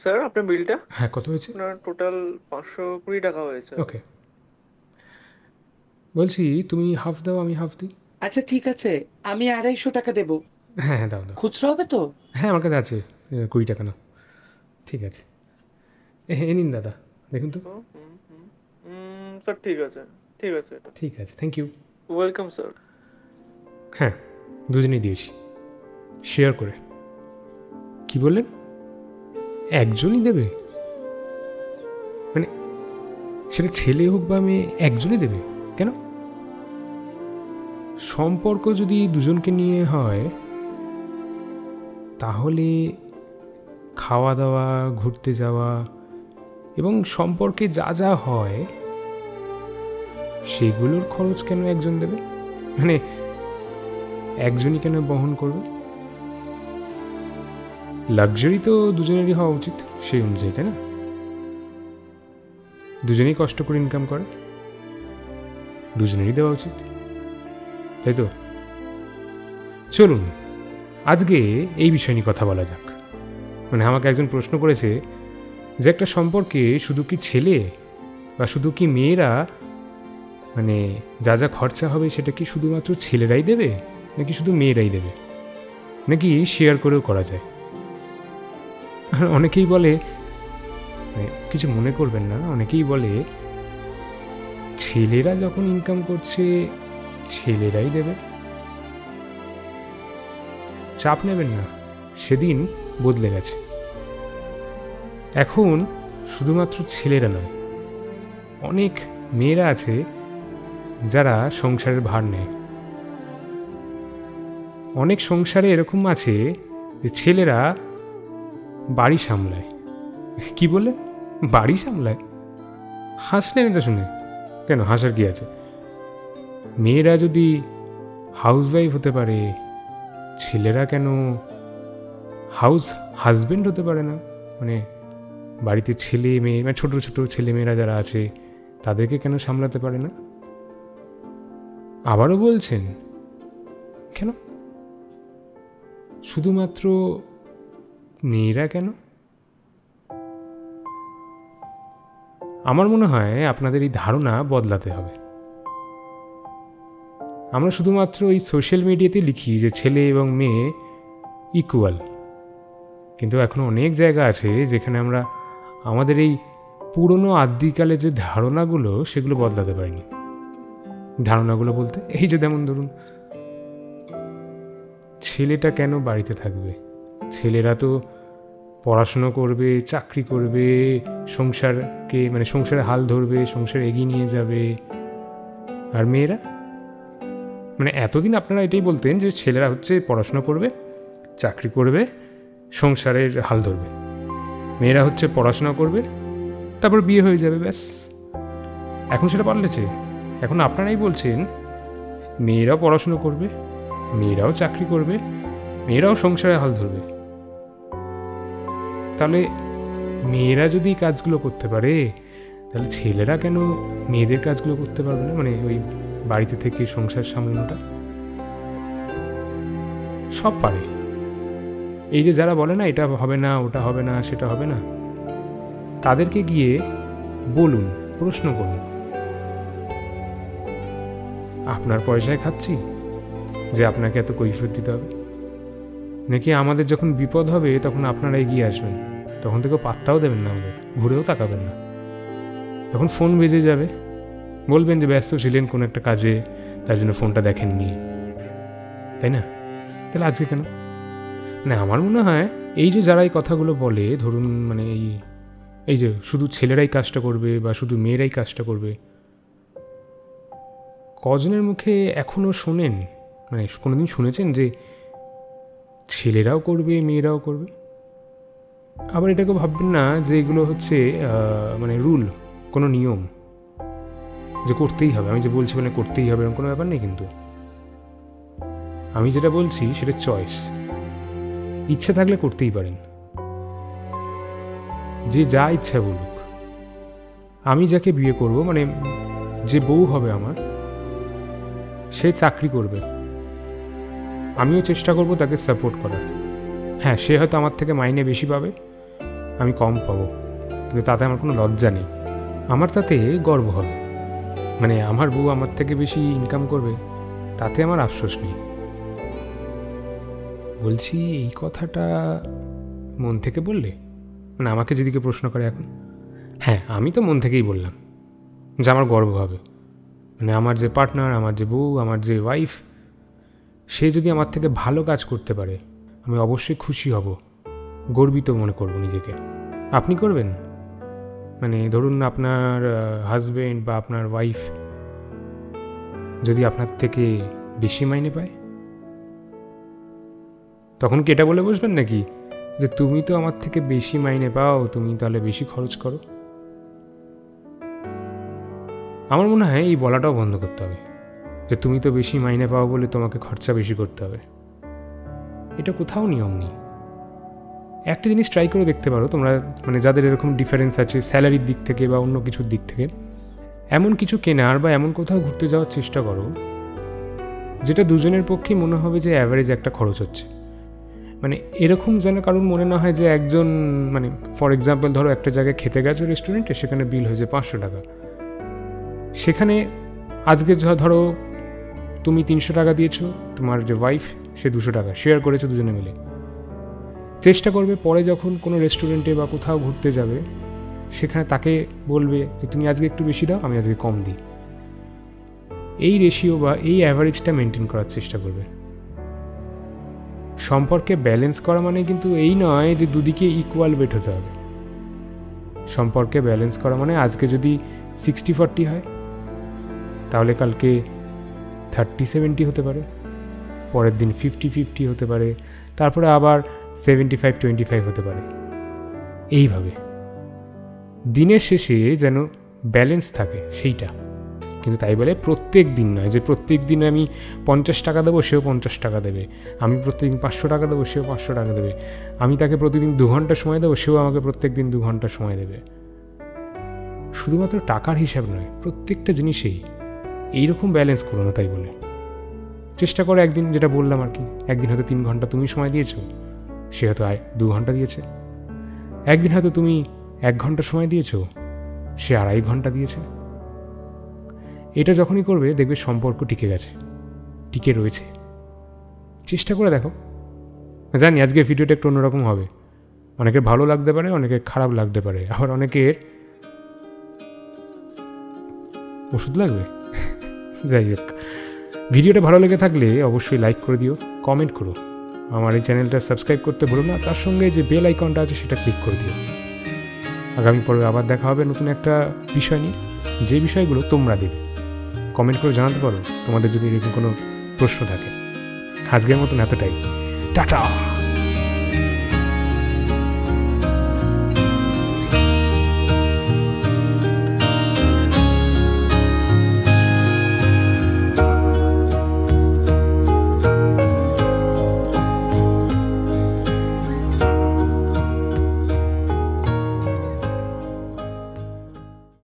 Sir আপনার বিলটা হ্যাঁ কত হয়েছে? আপনার টোটাল পাঁচশো কুড়ি টাকা হয়েছে। ওকে বলছি তুমি হাফ দাও আমি হাফ দিই। আচ্ছা ঠিক আছে। আমি আড়াইশো টাকা দেবো। হ্যাঁ হ্যাঁ দাও দাও। খুচরো হবে তো? হ্যাঁ আমার কাছে আছে কুড়ি টাকা নাও। ঠিক আছে। এ নিন দাদা। দেখুন তো। স্যার ঠিক আছে ঠিক আছে। ঠিক আছে থ্যাংক ইউ ওয়েলকাম স্যার হ্যাঁ দুজনেই দিয়েছি। শেয়ার করে। কি বললেন? একজনই দেবে? মানে সেটা ছেলে হোক বা মেয়ে, একজনই দেবে, কেন? সম্পর্ক যদি দুজনকে নিয়ে হয়, তাহলে খাওয়া দাওয়া ঘুরতে যাওয়া এবং সম্পর্কে যা যা হয়, সেগুলোর খরচ কেন একজন দেবে? মানে একজনই কেন বহন করবে? লাক্সারি তো দুজনেরই হওয়া উচিত, সেই অনুযায়ী, তাই না? দুজনেই কষ্ট করে ইনকাম করে, দুজনেরই দেওয়া উচিত, তাই তো? চলুন, আজকে এই বিষয় নিয়ে কথা বলা যাক। মানে আমাকে একজন প্রশ্ন করেছে যে একটা সম্পর্কে শুধু কি ছেলে বা শুধু কি মেয়েরা মানে যা যা খরচা হবে সেটা কি শুধুমাত্র ছেলেরাই দেবে, নাকি শুধু মেয়েরাই দেবে? নাকি শেয়ার করেও করা যায়? অনেকেই বলে কিছু মনে করবেন না। অনেকেই বলে, ছেলেরা যখন ইনকাম করছে, ছেলেরাই দেবে। চাপ নেবেন না, সেদিন বদলে গেছে। এখন শুধুমাত্র ছেলেরা নয়, অনেক মেয়েরা আছে যারা সংসারের ভার নেয়। অনেক সংসারে এরকম আছে যে ছেলেরা বাড়ি সামলায়। কি বলে বাড়ি সামলায়? হাসলেন এটা শুনে। কেন? হাসার কি আছে? মেয়েরা যদি হাউসওয়াইফ হতে পারে, ছেলেরা কেন হাউস হাজবেন্ড হতে পারে না? মানে বাড়িতে ছেলে মেয়ে মানে ছোটো ছোটো ছেলে মেয়েরা যারা আছে, তাদেরকে কেন সামলাতে পারে না? আবারও বলছেন, কেন? শুধুমাত্র মেয়েরা কেন? আমার মনে হয় আপনাদের এই ধারণা বদলাতে হবে। আমরা শুধুমাত্র এই সোশ্যাল মিডিয়াতে লিখি যে ছেলে এবং মেয়ে ইকুয়াল কিন্তু এখনও অনেক জায়গা আছে যেখানে আমরা আমাদের এই পুরনো আদ্যিকালে যে ধারণাগুলো সেগুলো বদলাতে পারিনি। ধারণাগুলো বলতে এই যে যেমন ধরুন, ছেলেটা কেন বাড়িতে থাকবে? ছেলেরা তো পড়াশুনো করবে, চাকরি করবে, সংসারকে মানে সংসারে হাল ধরবে, সংসার এগিয়ে নিয়ে যাবে। আর মেয়েরা? মানে এতদিন আপনারা এটাই বলতেন যে ছেলেরা হচ্ছে পড়াশোনা করবে, চাকরি করবে, সংসারের হাল ধরবে। মেয়েরা হচ্ছে পড়াশোনা করবে, তারপর বিয়ে হয়ে যাবে, ব্যাস। এখন সেটা পাল্টেছে। এখন আপনারাই বলছেন, মেয়েরাও পড়াশুনো করবে, মেয়েরাও চাকরি করবে, মেয়েরাও সংসারে হাল ধরবে। তাহলে মেয়েরা যদি এই কাজগুলো করতে পারে, তাহলে ছেলেরা কেন মেয়েদের কাজগুলো করতে পারবে না? মানে ওই বাড়িতে থেকে সংসার সামলানোটা? সব পারে। এই যে যারা বলে না, এটা হবে না, ওটা হবে না, সেটা হবে না, তাদেরকে গিয়ে বলুন, প্রশ্ন করুন। আপনার পয়সায় খাচ্ছি, যে আপনাকে এত কৈফিয়ত দিতে হবে? নাকি আমাদের যখন বিপদ হবে, তখন আপনারা এগিয়ে আসবেন? তখন থেকে পাত্তাও দেবেন না আমাদের, ঘুরেও তাকাবেন না। তখন ফোন বেজে যাবে। বলবেন যে ব্যস্ত ছিলেন কোনো একটা কাজে, তার জন্য ফোনটা দেখেননি। তাই না? তাহলে আজকে কেন? না, আমার মনে হয় এই যে যারা এই কথাগুলো বলে, ধরুন মানে এই এই যে শুধু ছেলেরাই কাজটা করবে বা শুধু মেয়েরাই কাজটা করবে, কজনের মুখে এখনও শোনেন? মানে কোনোদিন শুনেছেন যে ছেলেরাও করবে, মেয়েরাও করবে? আবার এটাকে ভাববেন না যে এগুলো হচ্ছে মানে রুল, কোনো নিয়ম যে করতেই হবে। আমি যে বলছি মানে করতেই হবে এরকম কোনো ব্যাপার নেই কিন্তু। আমি যেটা বলছি সেটা চয়েস ইচ্ছে থাকলে করতেই পারেন। যে যা ইচ্ছা বলুক। আমি যাকে বিয়ে করব মানে যে বউ হবে আমার, সে চাকরি করবে। আমিও চেষ্টা করব তাকে সাপোর্ট করার। হ্যাঁ সে হয়তো আমার থেকে মাইনে বেশি পাবে। আমি কম পাবো। কিন্তু তাতে আমার কোনো লজ্জা নেই। আমার তাতে গর্ব হবে। মানে আমার বউ আমার থেকে বেশি ইনকাম করবে, তাতে আমার আফসোস নেই। বলছি, এই কথাটা মন থেকে বললে? মানে আমাকে যদি কেউ প্রশ্ন করে এখন? হ্যাঁ আমি তো মন থেকেই বললাম যে আমার গর্ব হবে। মানে আমার যে পার্টনার আমার যে বউ, আমার যে ওয়াইফ সে যদি আমার থেকে ভালো কাজ করতে পারে, আমি অবশ্যই খুশি হব। গর্বিত মনে করব নিজেকে। আপনি করবেন? মানে ধরুন আপনার হাজবেন্ড বা আপনার ওয়াইফ যদি আপনার থেকে বেশি মাইনে পায়? তখন কি এটা বলে বসবেন নাকি? যে তুমি তো আমার থেকে বেশি মাইনে পাও, তুমি তাহলে বেশি খরচ করো? আমার মনে হয় এই বলাটাও বন্ধ করতে হবে। যে তুমি তো বেশি মাইনে পাও বলে তোমাকে খরচা বেশি করতে হবে। এটা কোথাও নিয়ম নেই। একটা জিনিস ট্রাই করে দেখতে পারো তোমরা মানে যাদের এরকম ডিফারেন্স আছে স্যালারির দিক থেকে বা অন্য কিছুর দিক থেকে, এমন কিছু কেনার বা এমন কোথাও ঘুরতে যাওয়ার চেষ্টা করো, যেটা দুজনের পক্ষে মনে হবে যে অ্যাভারেজ একটা খরচ হচ্ছে। মানে এরকম যেন কারণ মনে না হয় যে একজন মানে ফর এক্সাম্পল ধরো একটা জায়গায় খেতে গেছো রেস্টুরেন্টে সেখানে বিল হয়েছে পাঁচশো টাকা। সেখানে আজকে ধরো তুমি তিনশো টাকা দিয়েছ, তোমার যে ওয়াইফ সে দুশো টাকা শেয়ার করেছ দুজনে মিলে। চেষ্টা করবে পরে যখন কোনো রেস্টুরেন্টে বা কোথাও ঘুরতে যাবে, সেখানে তাকে বলবে যে, তুমি আজকে একটু বেশি দাও, আমি আজকে কম দিই। এই রেশিও বা এই অ্যাভারেজটা মেনটেন করার চেষ্টা করবে। সম্পর্কে ব্যালেন্স করা মানে কিন্তু এই নয় যে, দুদিকে ইকুয়াল বেট হতে হবে। সম্পর্কে ব্যালেন্স করা মানে আজকে যদি সিক্সটি ফর্টি হয়, তাহলে কালকে থার্টি সেভেন্টি হতে পারে, পরের দিন ফিফটি ফিফটি হতে পারে, তারপরে আবার সেভেন্টি ফাইভ টোয়েন্টি ফাইভ হতে পারে। এইভাবে। দিনের শেষে যেন ব্যালেন্স থাকে, সেইটা। কিন্তু তাই বলে প্রত্যেক দিন নয়, যে প্রত্যেক দিন আমি পঞ্চাশ টাকা দেবো, সেও পঞ্চাশ টাকা দেবে। আমি প্রত্যেকদিন পাঁচশো টাকা দেবো, সেও পাঁচশো টাকা দেবে। আমি তাকে প্রতিদিন দু ঘণ্টা সময় দেবো, সেও আমাকে প্রত্যেক দিন দু ঘণ্টা সময় দেবে। শুধুমাত্র টাকার হিসাব নয়, প্রত্যেকটা জিনিসেই এইরকম ব্যালেন্স করো না তাই বলে। চেষ্টা করো একদিন, যেটা বললাম আর কি, একদিন হয়তো তিন ঘণ্টা তুমি সময় দিয়েছ। সে হয়তো দু ঘণ্টা দিয়েছে। একদিন হয়তো তুমি এক ঘণ্টা সময় দিয়েছ, সে আড়াই ঘণ্টা দিয়েছে। এটা যখনই করবে, দেখবে সম্পর্ক টিকে গেছে, টিকে রয়েছে। চেষ্টা করে দেখো। জানি আজকে ভিডিওটা একটু অন্যরকম হবে। অনেকের ভালো লাগতে পারে, অনেকের খারাপ লাগতে পারে। আবার অনেকের ওষুধ লাগবে? যাই হোক। ভিডিওটা ভালো লেগে থাকলে অবশ্যই লাইক করে দিও কমেন্ট করো। আমার এই চ্যানেলটা সাবস্ক্রাইব করতে ভুলো না, তার সঙ্গে যে বেল আইকনটা আছে সেটা ক্লিক করে দিও। আগামী পর্বে আবার দেখা হবে নতুন একটা বিষয় নিয়ে। যে বিষয়গুলো তোমরা দেবে কমেন্ট করে জানাতে পারো। তোমাদের যদি এরকম কোনো প্রশ্ন থাকে। আজকের মতন এতটাই। টাটা!